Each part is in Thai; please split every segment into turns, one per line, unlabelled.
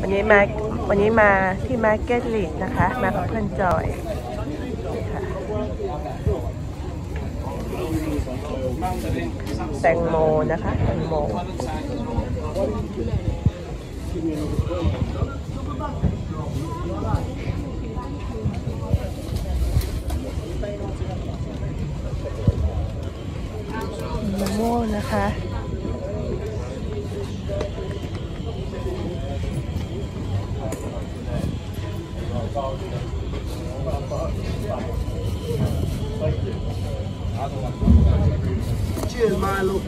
วันนี้มาวันนี้มาที่มาร์เก็ตลีดนะคะ มากับเพื่อนจอยค่ะแตงโมนะคะแตงโมมะม่วงนะคะ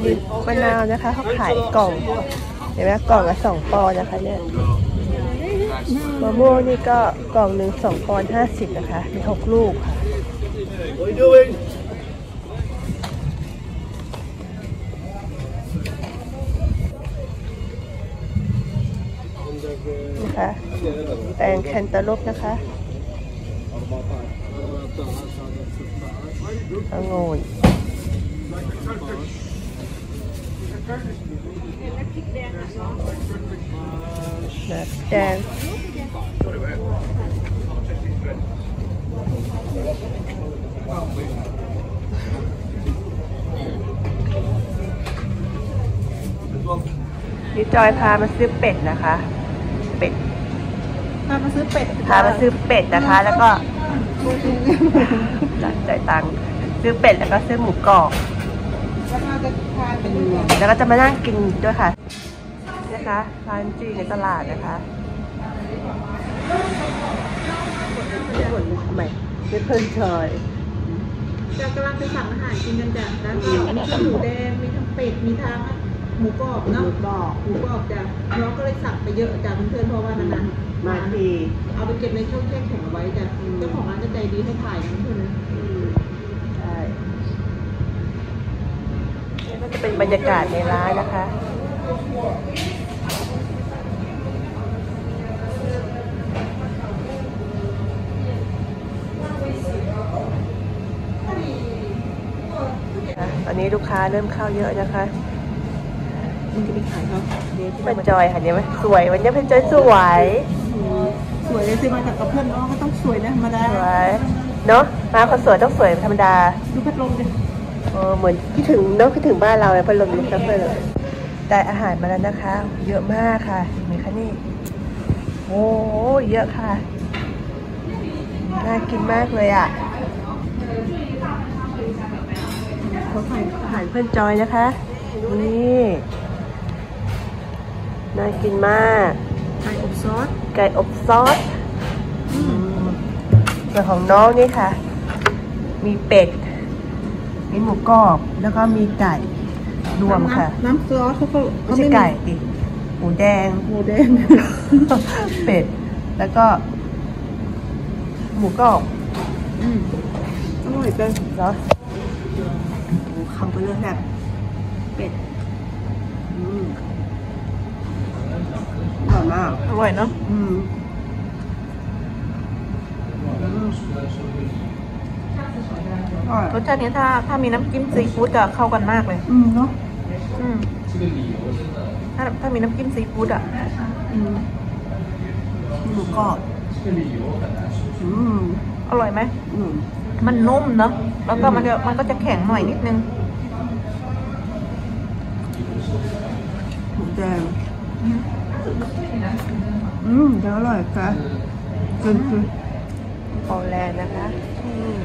มีมะนาวนะคะเขาขายกล่อง เห็นไหมกล่องละสองปอนนะคะเนี่ยมะม่วงนี่ก็กล่องหนึ่งสองปอนห้าสิบนะคะ มีหกลูกค่ะ แตงแคนตาลูปนะคะองุ่นนะแดงนี่จอยพามาซื้อเป็ดนะคะ เป็ดา
มาซื้อเป็ด
พามาซื้อเป็ดนะคะ แล้วก็จ่ายตังค์ซื้อเป็ดแล้วก็ซื้อหมูกรอบ
แล้วเราจะทานเป็น
แล้วก็จะมานั่งกินด้วยค่ะนะคะร้านจีนในตลาดนะคะทำไมไม่เพิ่นชอย
จะกำลังไปสั่งอาหารกินกันจ้ะแล้วก็อันนี้ก็หมูแดงมีทั้งเป็ดมีทั้งห มูกรอบเนาะหมูกรอบหมูกรอบจ้ะน้องก็เลยสั่งไปเยอะจ้ะเพื่อนๆเพราะว่านานๆ
มาที
เอาไปเก็บในช่องแช่แข็งเอาไว้จ้ะเจ้าของร้านก็ใจดีให้ถ่ายนะเพื่อนนะ
ใช่นี่ก็จะเป็นบรรยากาศในร้านนะคะตอนนี้ลูกค้าเริ่มเข้าเยอะนะคะ
มันจะไปขายเขาเดี๋ยวที่
เพื่
มั
อนนจอยค่ะเนี่ยไหมสวยวันนี้เพื่อนจอยสวย
สวยเลยซื้อมาจากกับเพื่อนน้องก็ต้องสวยนะธรรมดา
สวยเนาะมาคนสวยต้องสวยธรรมดา
ดูพัดลมดิ
เออเหมือนคิดถึงเนาะคิดถึงบ้านเราเลยพัดลมนี่ซัฟเฟอร์ได้อาหารมาแล้วนะคะ เยอะมากค่ะเห็นไหมคะนี่โอ้เยอะค่ะน่ากินมากเลยอะเขาขายอาหารเพื่อนจอยนะคะนี่ น่ากินมาก
ไข่อบซอส
ไก่อบซอสอืมส่วนของน้องนี่ค่ะ มีเป็ด มีหมูกรอบ แล้วก็มีไก่ รวมค่ะ
น้ำซอสเขาก็
ไม่ใช่ไก่ดิหมูแดง
หมูแดง
เป็ด แล้วก็ หมูกรอบ
อืมอร่อยจัง
เนาะโอ้คำไปเลยแบบเป็ด อืม อร่อยมาก
อร่อยเนาะ
อืมอร่อย
รสชาตินี้ถ้าถ้ามีน้ำจิ้มซีฟู้ดจะเข้ากันมากเลย
อืมเนาะ
อืมถ้าถ้ามีน้ำจิ้มซีฟู้ดอะ
อืมหมูกรอบอืม
อร่อยไหม
อืม
มันนุ่มเนาะแล้วก็มันจะมันก็จะแข็งหน่อยนิดนึง
หมูแดง อืมเดี๋ยวอร่อยค่ะจนคือโปแลนด์นะคะอืม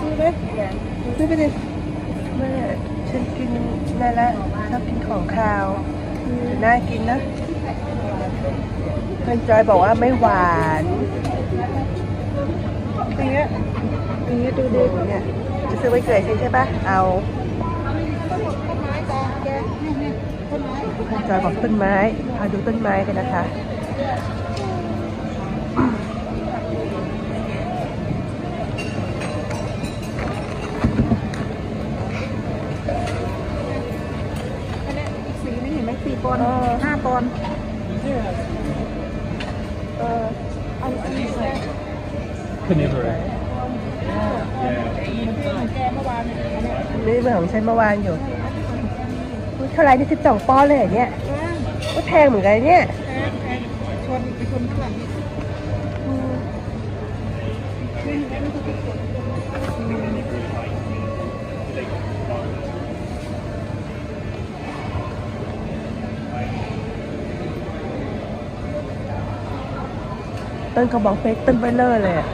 ซื้อไหมซื้อไปดิ
แม่ฉันกินได้แล้วชอบกินของคาวแต่น่ากินนะเพื่อนจอยบอกว่าไม่หวาน
อย่างเงี้ยอย่างเงี้ยดูดิ
เนี่ยจะซื้อไว้เกิดฉันใช่ปะเอา
ต้นไม้ตองแก ต้นไม้
เพื่อนจอยบอกต้นไม้พาดูต้นไม้กันนะคะ
อันเนี้ยอีกสีนี่เห็นไหมสี่ปอนด์
เออ
ห้าปอนด์
เอออันอันนี้ใส่
Carnivore.
แกเมื่อวานเนี่ยอันเนี้ย
นี่เหมือนของฉันเมื่อวานอยู่
ตัว
อุ๊ย เท่าไรนี่สิบสองปอนด์เลยเหรอเนี่ยก็แพงเหมือนกันเนี่ย
แพงแพงชนไปชนข้างหลังนี่
ต้นกระบอกเพชรต้นเบลเลอร์เลยอะ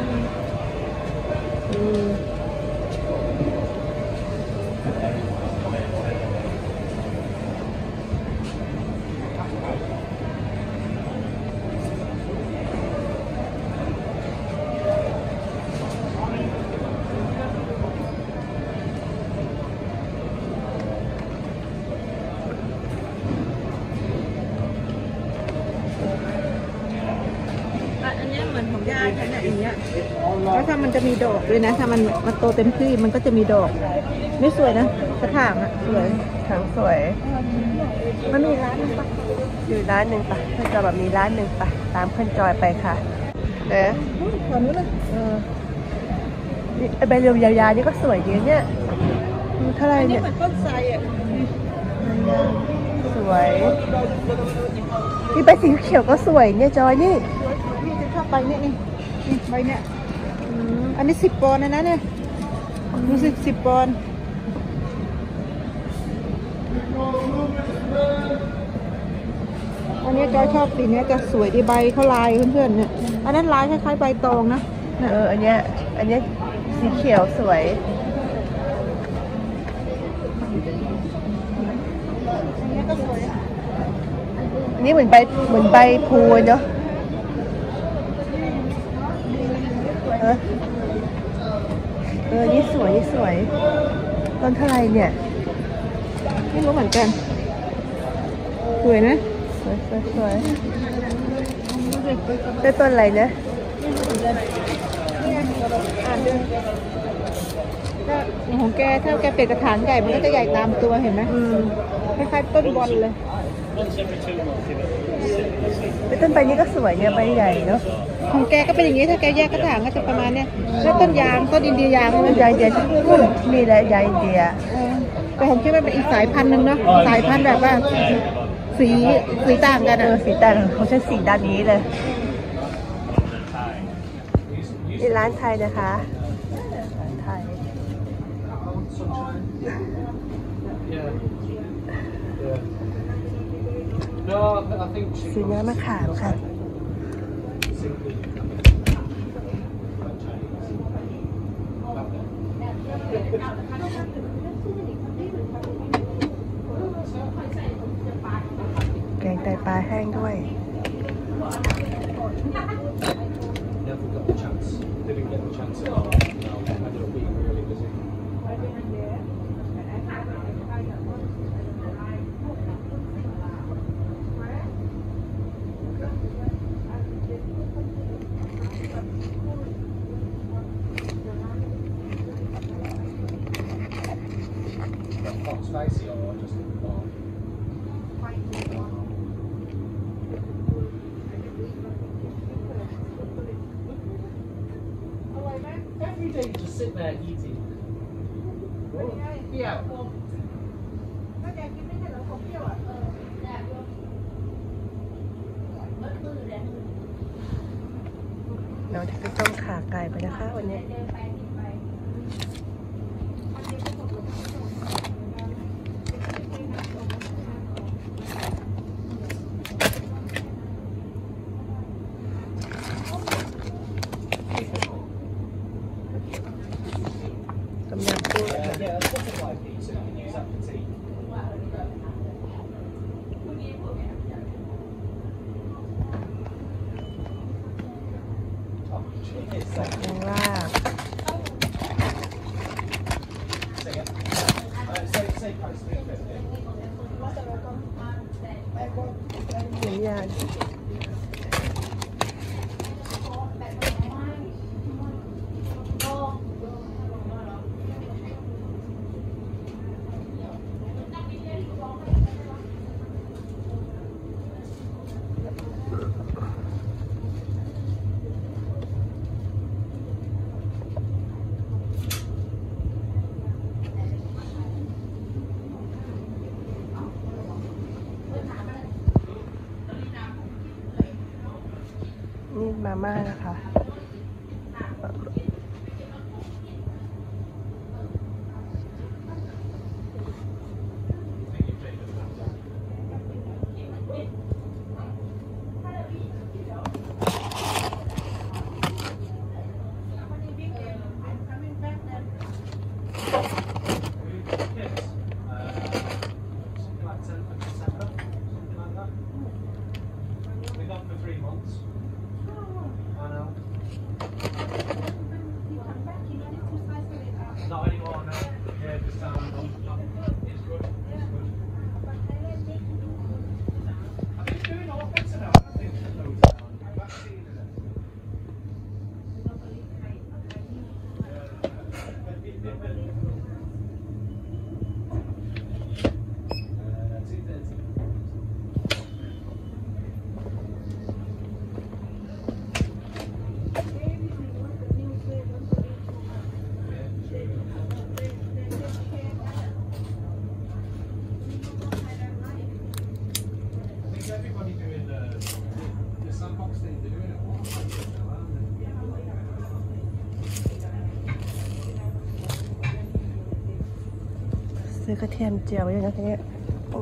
มันจะมีดอกด้วยนะ ถ้ามันมันโตเต็มที่มันก็จะมีดอก ไม่สวยนะกระถางอะสวย
ถังสวย
มันมีร้านนึงปะ
อยู่ร้านหนึ่งปะเพื่อนจอยแบบมีร้านหนึ่งปะตามเพื่อนจอยไปค่ะเนะ
อุ๊ยแถวนู้นเลย
เออนี่ไอ้ใบเรียวยาวๆนี่ก็สวยดีนะเนี่ยดูเท่าไหร
อันนี้
เนี่ย
เหมือนต้นไทรอะ
สวยนี่ใบสีเขียวก็สวยเนี่ยจอยนี่
พี่จะชอบใบเนี้ยนี่นี่ใบเนี้ย อันนี้สิบปอนด์นะนะเนี่ยดูสิสิบปอนด์อันนี้จอยชอบสีเนี้ยจะสวยดีใบเขาลายเพื่อนๆเนี่ย อันนั้นลายคล้ายๆใบตองนะเอ
ออันเนี้ยอันเนี้ยสีเขียวสวย
อันนี้ก็สวย
อันนี้เหมือนใบเหมือนใบพลูเนาะ ออเออนี่สวยนี่สวยต้นเท่าไหรเนี่ย
ไม่รู้เหมือนกัน สวยนะ
สวยสวยสวยได้ต้นอะไรนะ
อ่านดูถ้าของแกถ้าแกเป็ดกระถางใหญ่มันก็จะใหญ่ตามตัวเห็นไหม
อืม
คล้ายๆต้นบอลเลย
ไอ้ต้นใบนี้ก็สวยเนี่ยใบใหญ่เนาะ
ของแกก็เป็นอย่างนี้ถ้าแกแยกกระถางก็จะประมาณเนี้ยแล้วต้นยางต้นอินเดียยางมัน
นยางอินเดียอืมมีแหละยางอินเดีย
แต่ผมคิดว่าเป็นอีกสายพันธุ์หนึ่งเนาะสายพันธุ์แบบว่าสีสีต่างกัน
เอ
อะ
อสีต่างเขาใช้สีด้านนี้เลยนี่ร้านไทยนะคะร้านไทย
Yeah. Yeah.
สีเนื้อมะขามค่ะ แกงไตปลาแห้งด้วย
never got the chance. Didn't get the chance at all. No, ended up being really busy. 'Hot spicy or just normal? Every day you just sit there eating. Yeah.
ก็แกกินไม่ใช่
เหร
อของเปรี้ยวอะ
เราจะไปต้มขาไก่ไปนะคะวันนี้ เดินไปกินไปำลังกุ้ง
Yeah,
ค่ะ
yeah, that's butterfly piece and you can use that for tea. Oh, cheers.
ยั มาม่านะคะ
Kids,
ซื้อกระเทียมเจียวไว้ด้วยนะคะเนี่ยโอ้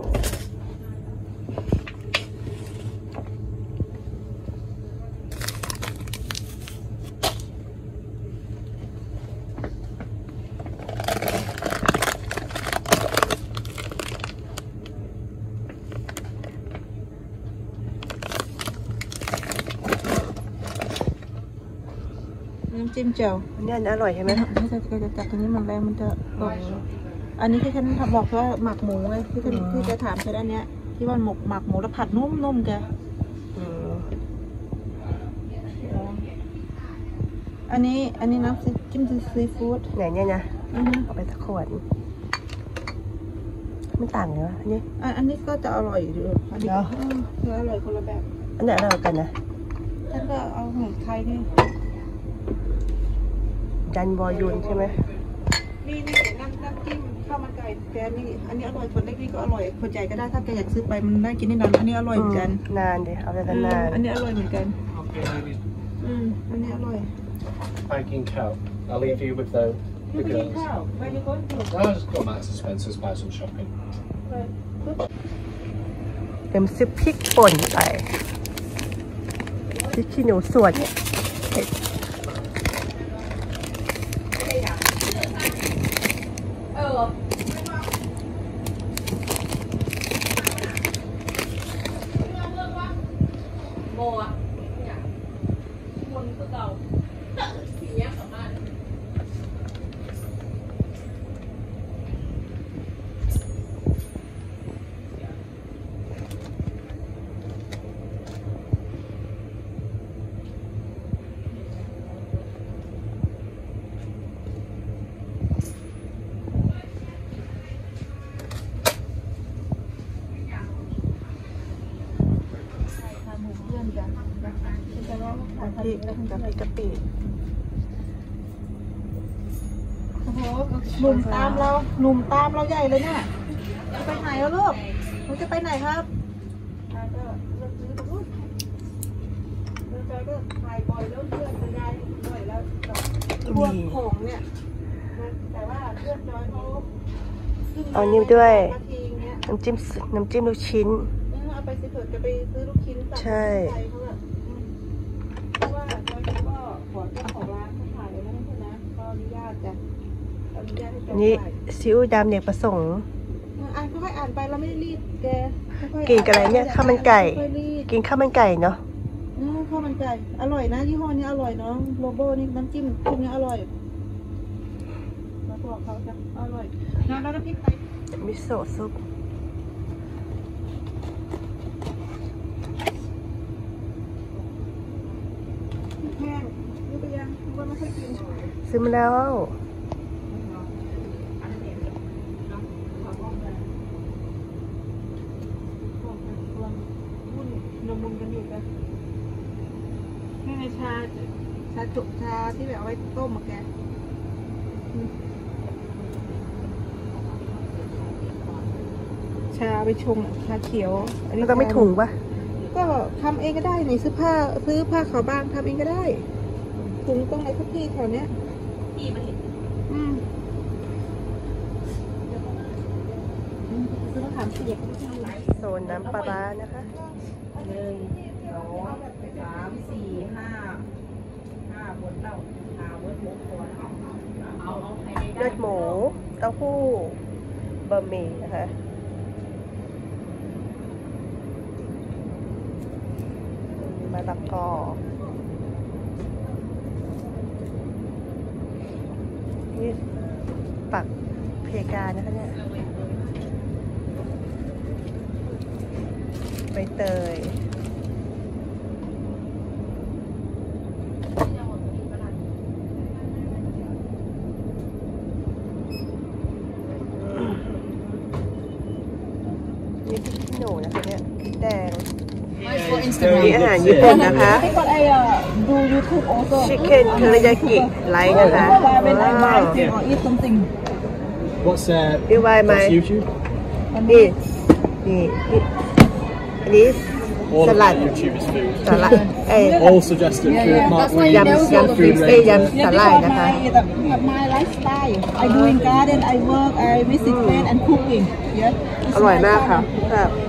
น้ำจิ้มเจียว
อันนี้อันนี้อร่อยใช่ไหม
ถ้าจะจะจับตรงนี้มันแรงมันจะตก อันนี้ที่ฉันบอกว่าหมักหมูไงที่ฉันที่จะถามฉันอันเนี้ยที่ว่าหมกหมักหมูแล้วผัดนุ่มๆแก
อืม
อันนี้อันนี้น้ำจิ้มซีฟู้ด
ไหนเนี่ยนะ
อือฮึ
เอาไปสักขวดไม่ต่างเลยวะอันนี้
อันอันนี้ก็จะอร่อยอยู่อันนี้
เหรอ
เออเนื้ออร่อยคนละแบบ
อันไหนอร่อยกว่ากันนะ
ฉันก็เอาเหมือนไทยนี่
ดันบอยุนใช่ไหม
นี่นี่น้ำน้ำจิ้ม ข้าวมันไก่แกนี่อันนี้อร่อยคนเล็กนี่ก็อร่อยคนใหญ่ก็ได้ถ้าแกอยากซื้อไปมันได้กินได้นานอันนี้อร่อยเหมือนกัน
นานดิเอาไป
เออนา
น
อันนี้อร่อยเหมือนกัน
Okay, ladies.
อืมอันนี้อร่อย
Hiking cow. I'll leave you with the,
ไม่
the
ไปกิน
girls.
ข้าวไปดีกว่า
I'll just go back to Spencer's, buy some shopping.
เต็มซื้อพริกป่นไปพริกขี้หนูสวนเผ็ด
โมอะเนี่ยคนก็เก่าเสียกลับมา
ทานหมูเพื่อนกันจะว่าขาย
พริกกับพริกกะปิ
โอ้โหหนุ่มตามเราหนุ่มตามเราใหญ่เลยเนี่ยจะไปไหนแล้วลูกหนูจะไปไหนครับอ่าก็เลือกซื้อตรงนู้นเลือกไปก็ถ่ายบ่อยแล้วเพื่อนจะได้บ่อยแล้วพวกของเนี่ยนะแต่ว่าเพื่อนจอยเขาขึ้มา
เอานิ้วด้วย
นาทีอย่างเงี้ย
น้ำจิ้มน้ำจิ้มลูกชิ้น
เออเอาไปสิเผื่อจะไปซื้อลูกชิ้นสั่ง
ใช่
จ้ะอนุญาตให้
อั
เจ้าน
นี้
ถ่าย
ซีอิ๊วดำเด็กประสงค์
เอออ่านค่อยๆอ่านไปเราไม่ได้รีบแกค่อยๆ
กินกับอะไรเนี่ยข้าวมันไก่
ค่อยๆรีบ
กินข้าวมันไก่เนาะ
เออข้าวมันไก่อร่อยนะยี่ห้อนี้อร่อยเนาะโลโบนี่น้ำจิ้มพวกนี้อร่อยมาบอกเขาจ้ะอร่อยนะแล้วน้ำพริกไทย
มิโซะซุป
พริกแห้งนี่ไปยังว่าไม่ค่อยกิน
ซื้อมาแล้ว
วุ่นนมุนกันอยู่กันนี่ในชา ชาจุกชาที่แบบเอาไว้ต้มมาแกอืมชาไปชงอะชาเขียว
มันต้องไม่ถุงปะ
เก็ทำเองก็ได้นี่ซื้อผ้าซื้อผ้าขาวบางทำเองก็ได้ถุงตรงไหนทุกที่แถวเนี้ย
พี่มันเห็น
อืมซื้อมะขามเปียก
โซนน้ำปลาร้านะคะ
หนึ่งสองสามสี่ห้าห้าบนเต้าห้าบนหกคนเอาเอาเอาใครได้
เลือดหมูเต้าหู้บะหมี่นะคะมะละกอ นี่ปักเพกานะคะเนี่ยใบเตย นี่พริกขี้หนูนะคะเนี่ยพริกแดง นี่อาหารญี่ปุ่นนะคะ
Because I uh, do YouTube also
ชิคเก้นเทอริยากิไลท์นะคะ
when I
ว้า
buy
ว
thing or eat something
What's uh,
You buy my-
what's YouTube?
นี่นี่นี่อันนี้
All of
Salad.
my YouTube is food.
สลัดเอ้ย
All suggested
Yeah,
food.
yeah.
Mark
That's why
Williams,
you know
yum,
food
yum,
range.
yum.
Yeah,
Salad
because
นะคะ
my, the, my lifestyle I do in garden I work I visit friend and cooking yeah
อร่อยมากค่ะแบบ
really